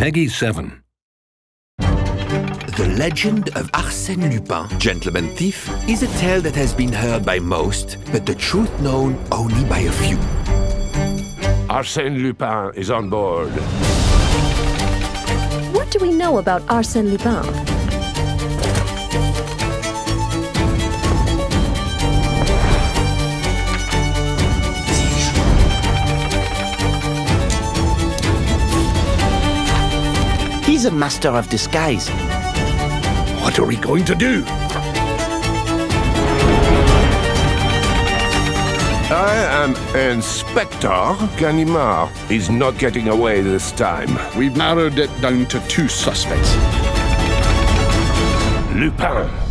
PEGI 7. The Legend of Arsène Lupin, Gentleman Thief, is a tale that has been heard by most, but the truth known only by a few. Arsène Lupin is on board. What do we know about Arsène Lupin? He's a master of disguise. What are we going to do? I am Inspector Ganimard. He's not getting away this time. We've narrowed it down to two suspects. Lupin.